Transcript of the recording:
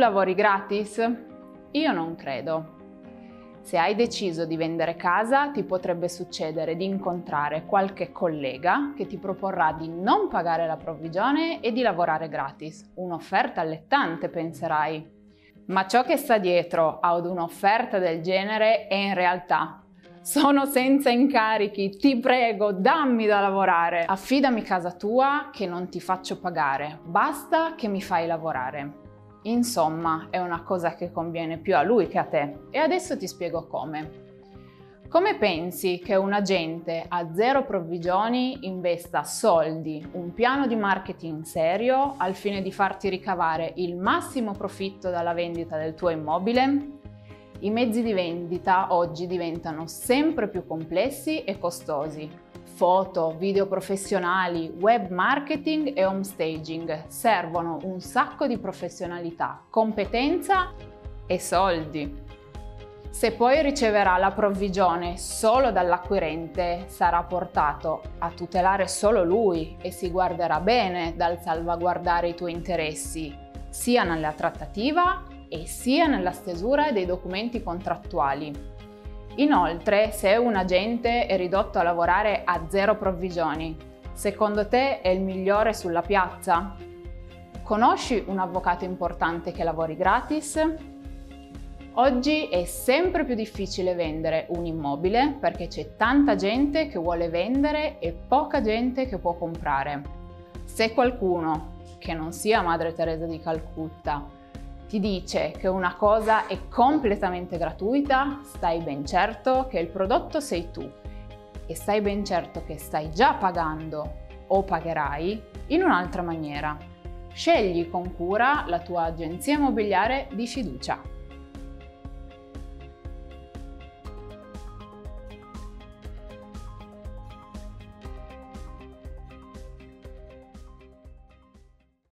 lavori gratis? Io non credo. Se hai deciso di vendere casa, ti potrebbe succedere di incontrare qualche collega che ti proporrà di non pagare la provvigione e di lavorare gratis. Un'offerta allettante, penserai. Ma ciò che sta dietro ad un'offerta del genere è in realtà sono senza incarichi, ti prego, dammi da lavorare. Affidami casa tua che non ti faccio pagare, basta che mi fai lavorare. Insomma, è una cosa che conviene più a lui che a te. E adesso ti spiego come. Come pensi che un agente a zero provvigioni investa soldi, un piano di marketing serio al fine di farti ricavare il massimo profitto dalla vendita del tuo immobile? I mezzi di vendita oggi diventano sempre più complessi e costosi. Foto, video professionali, web marketing e home staging servono un sacco di professionalità, competenza e soldi. Se poi riceverà la provvigione solo dall'acquirente, sarà portato a tutelare solo lui e si guarderà bene dal salvaguardare i tuoi interessi, sia nella trattativa e sia nella stesura dei documenti contrattuali. Inoltre, se un agente è ridotto a lavorare a zero provvigioni, secondo te è il migliore sulla piazza? Conosci un avvocato importante che lavori gratis? Oggi è sempre più difficile vendere un immobile perché c'è tanta gente che vuole vendere e poca gente che può comprare. Se qualcuno, che non sia Madre Teresa di Calcutta, ti dice che una cosa è completamente gratuita, stai ben certo che il prodotto sei tu e stai ben certo che stai già pagando o pagherai in un'altra maniera. Scegli con cura la tua agenzia immobiliare di fiducia.